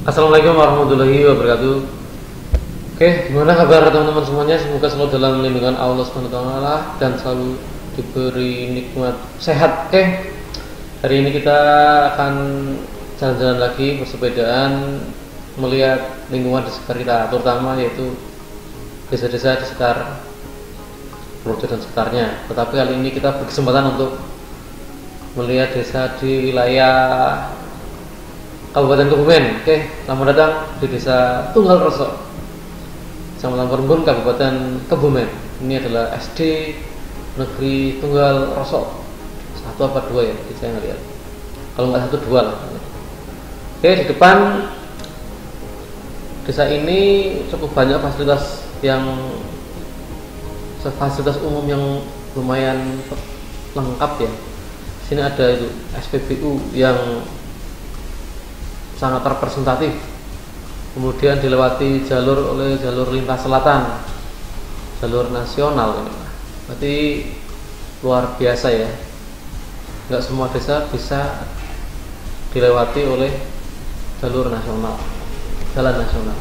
Assalamualaikum warahmatullahi wabarakatuh. Oke, gimana kabar teman-teman semuanya? Semoga selalu dalam lindungan Allah SWT dan selalu diberi nikmat sehat. Oke, hari ini kita akan jalan-jalan lagi bersepedaan melihat lingkungan di sekitar kita, terutama yaitu desa-desa di sekitar Purworejo dan sekitarnya. Tetapi kali ini kita berkesempatan untuk melihat desa di wilayah Kabupaten Kebumen. Oke, selamat datang di desa Tunggal Roso, Kecamatan Perembun, Kabupaten Kebumen. Ini adalah SD Negeri Tunggal Roso. Satu apa dua ya? Saya ngeliat. Kalau nggak satu dua lah. Oke, di depan desa ini cukup banyak fasilitas yang fasilitas umum yang lumayan lengkap ya. Sini ada itu SPBU yang sangat representatif. Kemudian dilewati jalur oleh jalur lintas selatan, jalur nasional ini. Berarti luar biasa ya. Enggak semua desa bisa dilewati oleh jalur nasional, jalan nasional.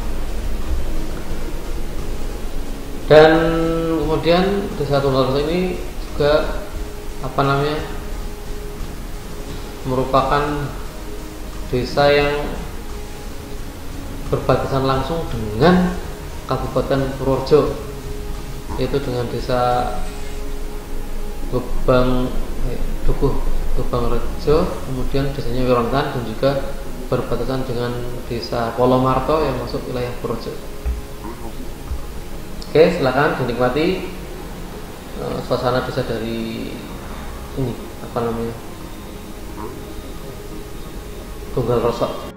Dan kemudian desa Tunggal ini juga apa namanya merupakan desa yang berbatasan langsung dengan Kabupaten Purworejo yaitu dengan desa Gebang eh, Dukuh Gebang Rejo kemudian desanya Wirontan dan juga berbatasan dengan desa Polomarto yang masuk wilayah Purworejo. Oke, silakan dinikmati uh, suasana desa dari ini apa namanya Google Rosso